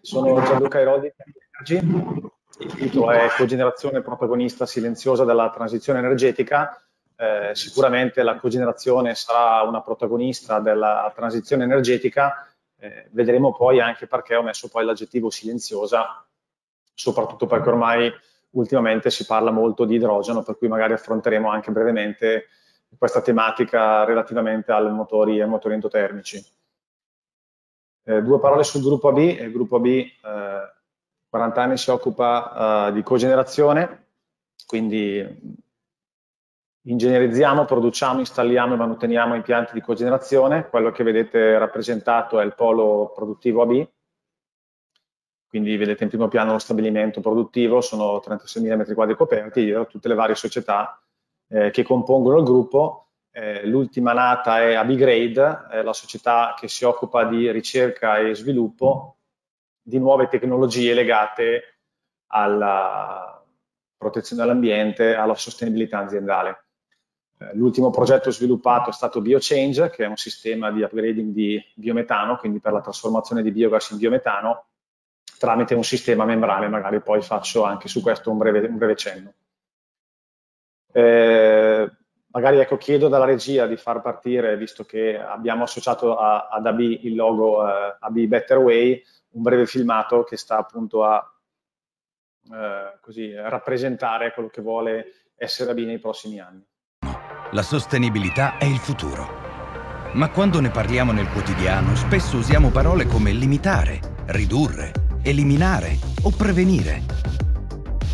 Sono Gianluca Airoldi di Energy, il titolo è Cogenerazione protagonista silenziosa della transizione energetica. Eh, sicuramente la cogenerazione sarà una protagonista della transizione energetica, eh, vedremo poi anche perché ho messo poi l'aggettivo silenziosa, soprattutto perché ormai ultimamente si parla molto di idrogeno, per cui magari affronteremo anche brevemente questa tematica relativamente ai motori, ai motori endotermici. Eh, due parole sul gruppo AB. Il gruppo AB eh, 40 anni si occupa eh, di cogenerazione, quindi ingegnerizziamo, produciamo, installiamo e manteniamo impianti di cogenerazione. Quello che vedete rappresentato è il polo produttivo AB, quindi vedete in primo piano lo stabilimento produttivo, sono 36.000 m2 coperti, tutte le varie società eh, che compongono il gruppo eh, l'ultima nata è Abigrade, è la società che si occupa di ricerca e sviluppo di nuove tecnologie legate alla protezione dell'ambiente, alla sostenibilità aziendale. Eh, l'ultimo progetto sviluppato è stato BioChange, che è un sistema di upgrading di biometano, quindi per la trasformazione di biogas in biometano, tramite un sistema membrane, magari poi faccio anche su questo un breve, un breve cenno. Eh, magari ecco, chiedo dalla regia di far partire, visto che abbiamo associato a, ad AB il logo eh, AB Better Way, un breve filmato che sta appunto a eh, così, rappresentare quello che vuole essere AB nei prossimi anni. La sostenibilità è il futuro. Ma quando ne parliamo nel quotidiano, spesso usiamo parole come limitare, ridurre, eliminare o prevenire.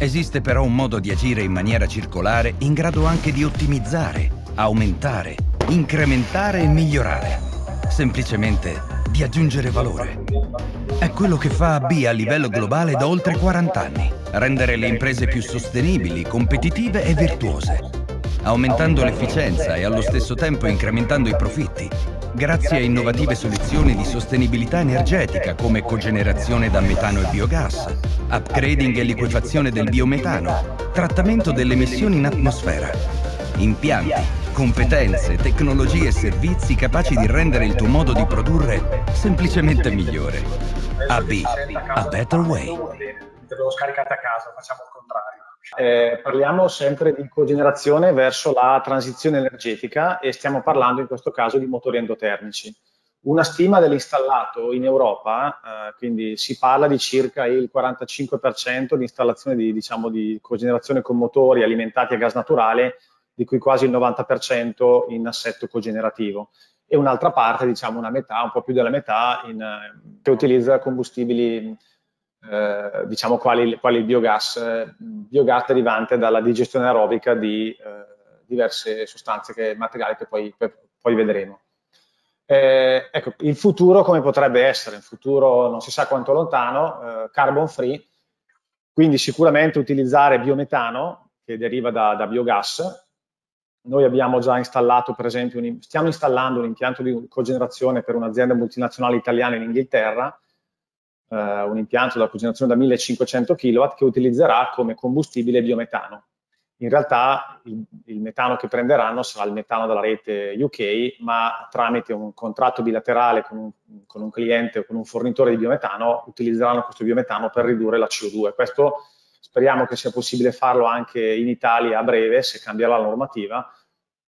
Esiste però un modo di agire in maniera circolare in grado anche di ottimizzare, aumentare, incrementare e migliorare. Semplicemente di aggiungere valore. È quello che fa AB a livello globale da oltre 40 anni. Rendere le imprese più sostenibili, competitive e virtuose. Aumentando l'efficienza e allo stesso tempo incrementando i profitti grazie a innovative soluzioni di sostenibilità energetica come cogenerazione da metano e biogas, upgrading e liquefazione del biometano, trattamento delle emissioni in atmosfera, impianti, competenze, tecnologie e servizi capaci di rendere il tuo modo di produrre semplicemente migliore. AB, a better way. Te l'ho scaricata a casa, facciamo il contrario. Eh, parliamo sempre di cogenerazione verso la transizione energetica e stiamo parlando in questo caso di motori endotermici. Una stima dell'installato in Europa, eh, quindi si parla di circa il 45% di installazione di, diciamo, di cogenerazione con motori alimentati a gas naturale, di cui quasi il 90% in assetto cogenerativo e un'altra parte, diciamo una metà, un po' più della metà, in, eh, che utilizza combustibili eh, diciamo quali, quali il biogas, eh, biogas derivante dalla digestione aerobica di eh, diverse sostanze, che, materiali che poi, poi vedremo. Eh, ecco, il futuro come potrebbe essere? Il futuro non si sa quanto lontano, eh, carbon free, quindi sicuramente utilizzare biometano che deriva da, da biogas. Noi abbiamo già installato, per esempio, un, stiamo installando un impianto di cogenerazione per un'azienda multinazionale italiana in Inghilterra, eh, un impianto da cogenerazione da 1500 kW che utilizzerà come combustibile biometano. In realtà il, il, metano che prenderanno sarà il metano della rete UK, ma tramite un contratto bilaterale con un, con un cliente o con un fornitore di biometano utilizzeranno questo biometano per ridurre la CO2. Questo speriamo che sia possibile farlo anche in Italia a breve, se cambierà la normativa,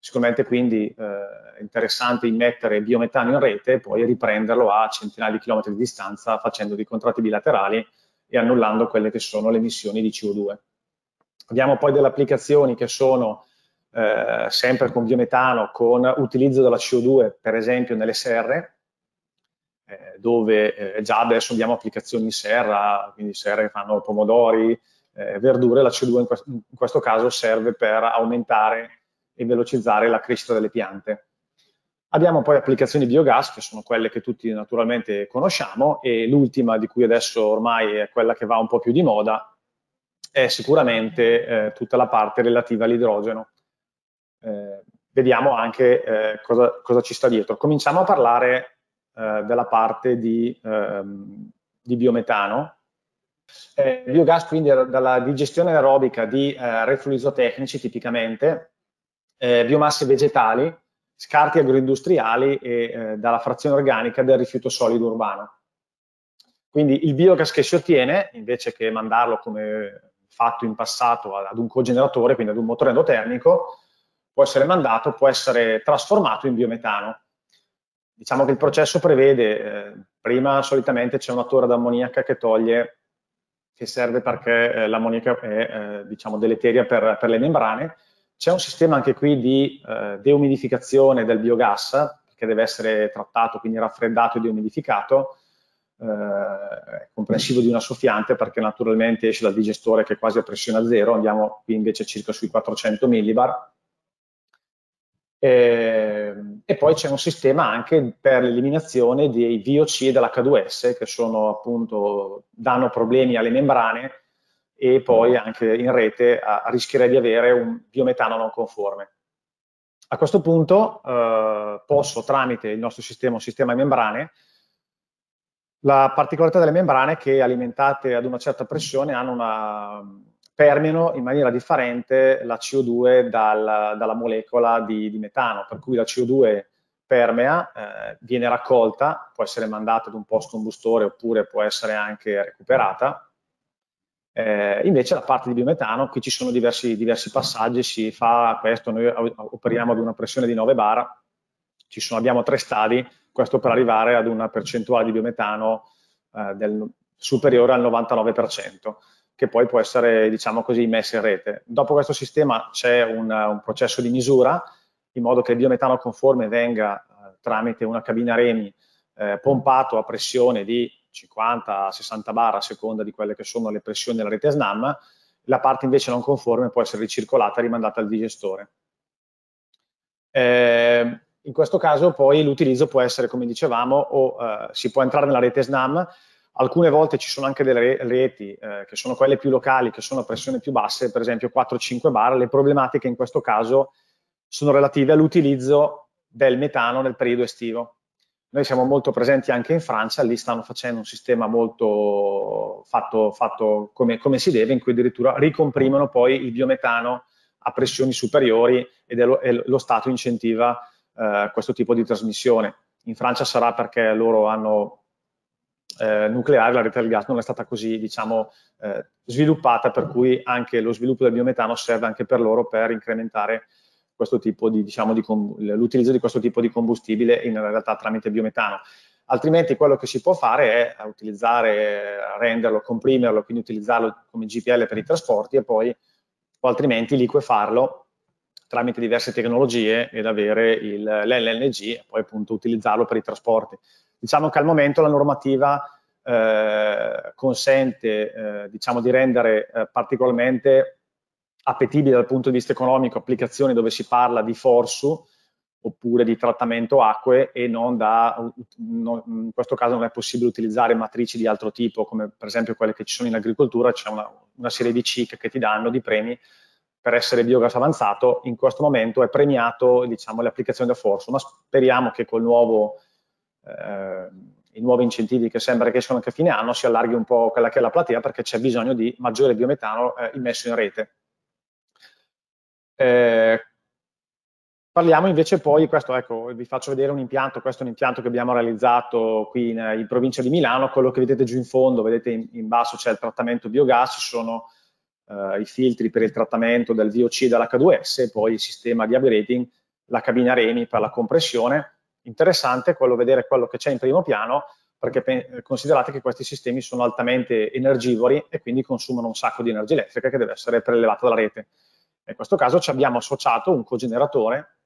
Sicuramente quindi eh, è interessante immettere biometano in rete e poi riprenderlo a centinaia di chilometri di distanza facendo dei contratti bilaterali e annullando quelle che sono le emissioni di CO2. Abbiamo poi delle applicazioni che sono eh, sempre con biometano, con utilizzo della CO2, per esempio nelle serre, eh, dove eh, già adesso abbiamo applicazioni in serra, quindi serre che fanno pomodori, eh, verdure, la CO2 in, que in questo caso serve per aumentare e velocizzare la crescita delle piante. Abbiamo poi applicazioni biogas, che sono quelle che tutti naturalmente conosciamo, e l'ultima di cui adesso ormai è quella che va un po' più di moda, è sicuramente eh, tutta la parte relativa all'idrogeno. Eh, vediamo anche eh, cosa, cosa, ci sta dietro. Cominciamo a parlare eh, della parte di, ehm, di biometano. Eh, biogas quindi dalla digestione aerobica di eh, refluisotecnici tipicamente, eh, biomasse vegetali, scarti agroindustriali e eh, dalla frazione organica del rifiuto solido urbano. Quindi il biogas che si ottiene, invece che mandarlo come fatto in passato ad un cogeneratore, quindi ad un motore endotermico, può essere mandato, può essere trasformato in biometano. Diciamo che il processo prevede, eh, prima solitamente c'è una torre d'ammoniaca che toglie, che serve perché eh, l'ammoniaca è eh, diciamo deleteria per, per, le membrane, c'è un sistema anche qui di eh, deumidificazione del biogas, che deve essere trattato, quindi raffreddato e deumidificato, eh, comprensivo di una soffiante perché naturalmente esce dal digestore che è quasi a pressione a zero, andiamo qui invece circa sui 400 millibar. E, e poi c'è un sistema anche per l'eliminazione dei VOC e dell'H2S che sono appunto, danno problemi alle membrane e poi anche in rete a, a rischierei di avere un biometano non conforme. A questo punto eh, posso tramite il nostro sistema, un sistema a membrane, la particolarità delle membrane è che alimentate ad una certa pressione hanno una, permeano in maniera differente la CO2 dal, dalla molecola di, di, metano, per cui la CO2 permea, eh, viene raccolta, può essere mandata ad un post combustore oppure può essere anche recuperata. Eh, invece la parte di biometano, qui ci sono diversi, diversi passaggi, si fa questo, noi operiamo ad una pressione di 9 bar, sono, abbiamo tre stadi, questo per arrivare ad una percentuale di biometano eh, del, superiore al 99%, che poi può essere, diciamo così, messa in rete. Dopo questo sistema c'è un, un processo di misura, in modo che il biometano conforme venga eh, tramite una cabina remi eh, pompato a pressione di 50-60 bar a seconda di quelle che sono le pressioni della rete SNAM, la parte invece non conforme può essere ricircolata e rimandata al digestore. Eh, in questo caso poi l'utilizzo può essere, come dicevamo, o eh, si può entrare nella rete SNAM, alcune volte ci sono anche delle reti eh, che sono quelle più locali, che sono a pressione più basse, per esempio 4-5 bar, le problematiche in questo caso sono relative all'utilizzo del metano nel periodo estivo. Noi siamo molto presenti anche in Francia, lì stanno facendo un sistema molto fatto, fatto come, come, si deve, in cui addirittura ricomprimono poi il biometano a pressioni superiori ed lo, e lo Stato incentiva eh, questo tipo di trasmissione. In Francia sarà perché loro hanno eh, nucleare, la rete del gas non è stata così diciamo, eh, sviluppata, per cui anche lo sviluppo del biometano serve anche per loro per incrementare questo tipo di, diciamo, di l'utilizzo di questo tipo di combustibile in realtà tramite biometano. Altrimenti quello che si può fare è utilizzare, renderlo, comprimerlo, quindi utilizzarlo come GPL per i trasporti e poi o altrimenti liquefarlo tramite diverse tecnologie ed avere l'LNG e poi appunto utilizzarlo per i trasporti. Diciamo che al momento la normativa eh, consente eh, diciamo di rendere eh, particolarmente appetibili dal punto di vista economico applicazioni dove si parla di forsu oppure di trattamento acque e non da, non, in questo caso non è possibile utilizzare matrici di altro tipo come per esempio quelle che ci sono in agricoltura, c'è una, una serie di CIC che ti danno di premi per essere biogas avanzato, in questo momento è premiato diciamo, l'applicazione da Forso, ma speriamo che nuovo, eh, i nuovi incentivi che sembra che escono anche a fine anno si allarghi un po' quella che è la platea perché c'è bisogno di maggiore biometano eh, immesso in rete. Eh, parliamo invece poi, questo ecco, vi faccio vedere un impianto, questo è un impianto che abbiamo realizzato qui in, in provincia di Milano, quello che vedete giù in fondo, vedete in, in basso c'è il trattamento biogas, ci sono eh, i filtri per il trattamento del VOC e dell'H2S e poi il sistema di upgrading, la cabina Remi per la compressione. Interessante quello vedere quello che c'è in primo piano perché considerate che questi sistemi sono altamente energivori e quindi consumano un sacco di energia elettrica che deve essere prelevata dalla rete. In questo caso ci abbiamo associato un cogeneratore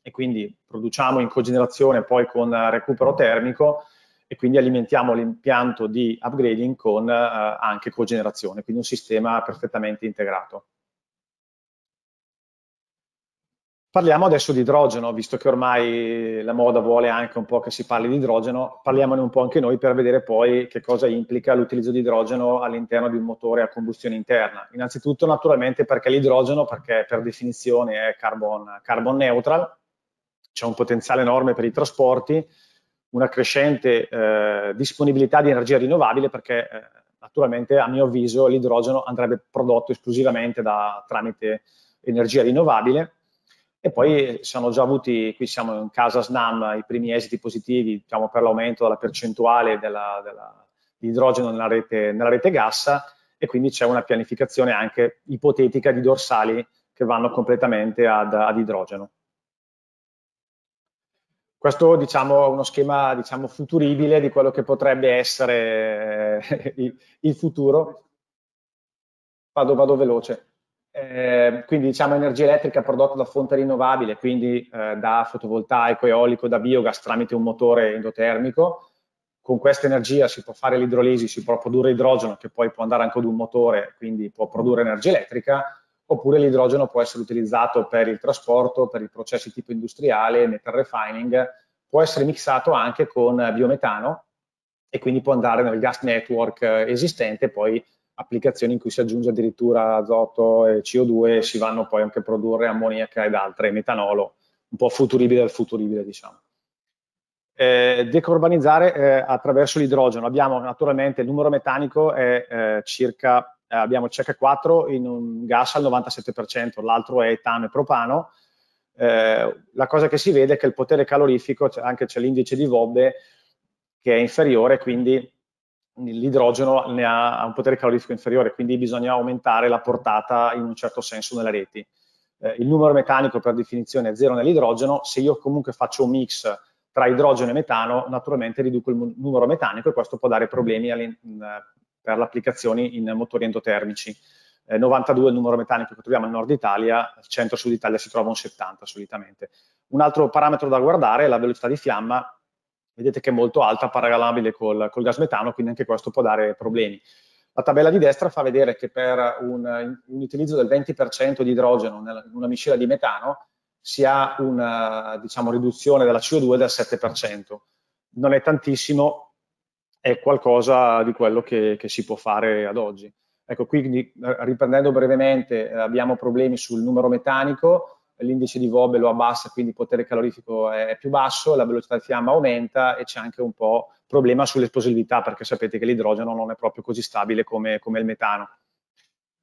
e quindi produciamo in cogenerazione poi con recupero termico e quindi alimentiamo l'impianto di upgrading con eh, anche cogenerazione, quindi un sistema perfettamente integrato. Parliamo adesso di idrogeno, visto che ormai la moda vuole anche un po' che si parli di idrogeno, parliamone un po' anche noi per vedere poi che cosa implica l'utilizzo di idrogeno all'interno di un motore a combustione interna. Innanzitutto naturalmente perché l'idrogeno, perché per definizione è carbon, carbon neutral, c'è un potenziale enorme per i trasporti, una crescente eh, disponibilità di energia rinnovabile perché eh, naturalmente a mio avviso l'idrogeno andrebbe prodotto esclusivamente da, tramite energia rinnovabile e poi siamo già avuti, qui siamo in casa SNAM, i primi esiti positivi diciamo, per l'aumento della percentuale della, della, di idrogeno nella rete, nella rete gas e quindi c'è una pianificazione anche ipotetica di dorsali che vanno completamente ad, ad idrogeno. Questo diciamo, è uno schema diciamo, futuribile di quello che potrebbe essere eh, il futuro. Vado, vado veloce. Eh, quindi diciamo energia elettrica prodotta da fonte rinnovabile, quindi eh, da fotovoltaico, eolico, da biogas tramite un motore endotermico. Con questa energia si può fare l'idrolisi, si può produrre idrogeno che poi può andare anche ad un motore, quindi può produrre energia elettrica oppure l'idrogeno può essere utilizzato per il trasporto, per i processi tipo industriale, metal refining, può essere mixato anche con biometano e quindi può andare nel gas network esistente e poi applicazioni in cui si aggiunge addirittura azoto e CO2 e si vanno poi anche a produrre ammoniaca ed altre, metanolo, un po' futuribile del futuribile diciamo. Eh, decarbonizzare eh, attraverso l'idrogeno. Abbiamo naturalmente il numero metanico è eh, circa eh, abbiamo il CH4 in un gas al 97%, l'altro è etano e propano. Eh, la cosa che si vede è che il potere calorifico, anche c'è l'indice di Vobbe che è inferiore, quindi l'idrogeno ne ha un potere calorifico inferiore, quindi bisogna aumentare la portata in un certo senso nelle reti. Eh, il numero metanico per definizione è zero nell'idrogeno, se io comunque faccio un mix tra idrogeno e metano, naturalmente riduco il numero metanico e questo può dare problemi per le applicazioni in motori endotermici. Eh, 92 è il numero meccanico che troviamo nel nord Italia, al centro-sud Italia si trova un 70 solitamente. Un altro parametro da guardare è la velocità di fiamma, vedete che è molto alta, paragonabile col, col gas metano, quindi anche questo può dare problemi. La tabella di destra fa vedere che per un, un utilizzo del 20% di idrogeno in una miscela di metano si ha una diciamo, riduzione della CO2 del 7%. Non è tantissimo, è qualcosa di quello che, che si può fare ad oggi. Ecco, quindi riprendendo brevemente, eh, abbiamo problemi sul numero metanico, l'indice di Vobbe lo abbassa, quindi il potere calorifico è, più basso, la velocità di fiamma aumenta e c'è anche un po' problema sull'esplosività, perché sapete che l'idrogeno non è proprio così stabile come, come il metano.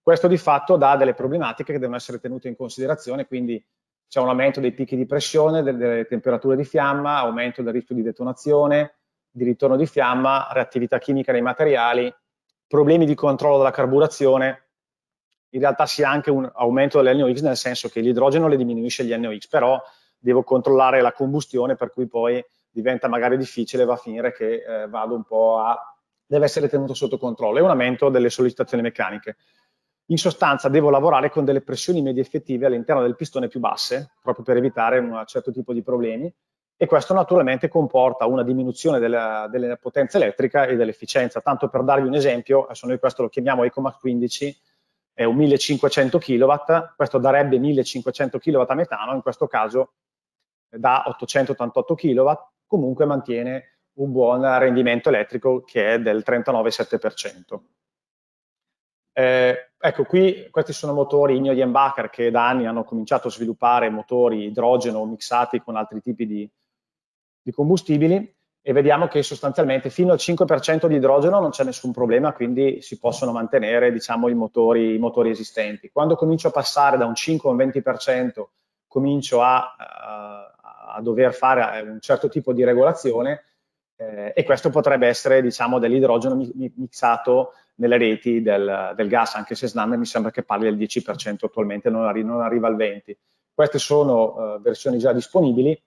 Questo di fatto dà delle problematiche che devono essere tenute in considerazione, quindi c'è un aumento dei picchi di pressione, delle temperature di fiamma, aumento del rischio di detonazione, di ritorno di fiamma, reattività chimica nei materiali, problemi di controllo della carburazione, in realtà si ha anche un aumento dell'NOx nel senso che l'idrogeno le diminuisce gli NOx, però devo controllare la combustione per cui poi diventa magari difficile, va a finire che eh, vado un po' a... deve essere tenuto sotto controllo, è un aumento delle sollecitazioni meccaniche. In sostanza devo lavorare con delle pressioni medie effettive all'interno del pistone più basse, proprio per evitare un certo tipo di problemi, e questo naturalmente comporta una diminuzione della, della potenza elettrica e dell'efficienza. Tanto per darvi un esempio, adesso noi questo lo chiamiamo EcoMax 15, è un 1500 kW, questo darebbe 1500 kW a metano, in questo caso da 888 kW, comunque mantiene un buon rendimento elettrico che è del 39,7%. Eh, ecco, qui questi sono motori Igno di Embacher che da anni hanno cominciato a sviluppare motori idrogeno mixati con altri tipi di, di combustibili e vediamo che sostanzialmente fino al 5% di idrogeno non c'è nessun problema, quindi si possono mantenere diciamo, i, motori, i motori esistenti. Quando comincio a passare da un 5 a un 20%, comincio a, a, a dover fare un certo tipo di regolazione eh, e questo potrebbe essere diciamo, dell'idrogeno mixato nelle reti del, del, gas, anche se SNAM mi sembra che parli del 10%, attualmente non, arri non arriva al 20%. Queste sono eh, versioni già disponibili,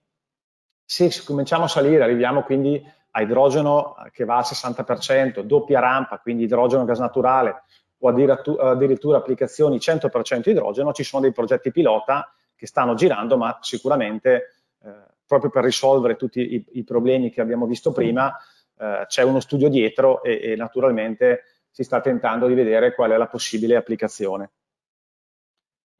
se cominciamo a salire, arriviamo quindi a idrogeno che va al 60%, doppia rampa, quindi idrogeno gas naturale o addirittura applicazioni 100% idrogeno, ci sono dei progetti pilota che stanno girando, ma sicuramente eh, proprio per risolvere tutti i, i, problemi che abbiamo visto prima eh, c'è uno studio dietro e, e naturalmente si sta tentando di vedere qual è la possibile applicazione.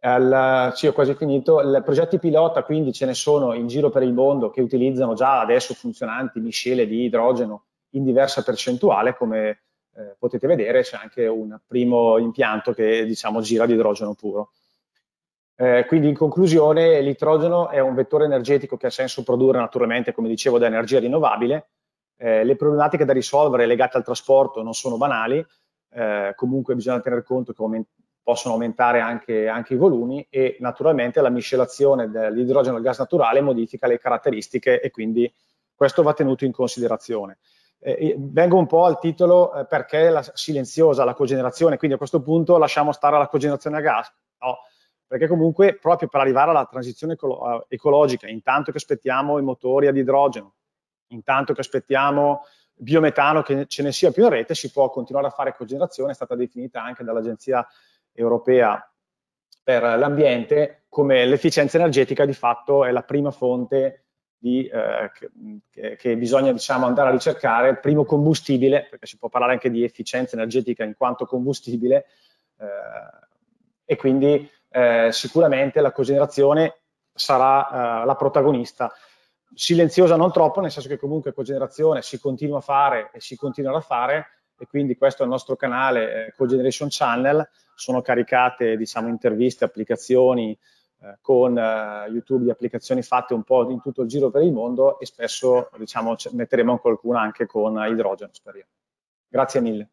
Al, sì, ho quasi finito. I progetti pilota, quindi ce ne sono in giro per il mondo che utilizzano già adesso funzionanti miscele di idrogeno in diversa percentuale, come eh, potete vedere c'è anche un primo impianto che diciamo gira di idrogeno puro. Eh, quindi in conclusione l'idrogeno è un vettore energetico che ha senso produrre naturalmente, come dicevo, da energia rinnovabile. Eh, le problematiche da risolvere legate al trasporto non sono banali, eh, comunque bisogna tener conto che possono aumentare anche, anche, i volumi e naturalmente la miscelazione dell'idrogeno al gas naturale modifica le caratteristiche e quindi questo va tenuto in considerazione. eh, vengo un po' al titolo eh, perché la silenziosa la cogenerazione, quindi a questo punto lasciamo stare la cogenerazione a gas. No, perché comunque proprio per arrivare alla transizione ecolo- ecologica, intanto che aspettiamo i motori ad idrogeno, intanto che aspettiamo biometano che ce ne sia più in rete, si può continuare a fare cogenerazione, è stata definita anche dall'Agenzia Europea per l'ambiente come l'efficienza energetica di fatto è la prima fonte di, eh, che, che, bisogna diciamo, andare a ricercare, il primo combustibile, perché si può parlare anche di efficienza energetica in quanto combustibile, eh, e quindi eh, sicuramente la cogenerazione sarà eh, la protagonista. Silenziosa non troppo, nel senso che comunque cogenerazione si continua a fare e si continuerà a fare, e quindi questo è il nostro canale eh, Cogeneration Channel, sono caricate diciamo, interviste, applicazioni, eh, con eh, YouTube di applicazioni fatte un po' in tutto il giro per il mondo e spesso diciamo, metteremo qualcuna anche con idrogeno, speriamo. Grazie mille.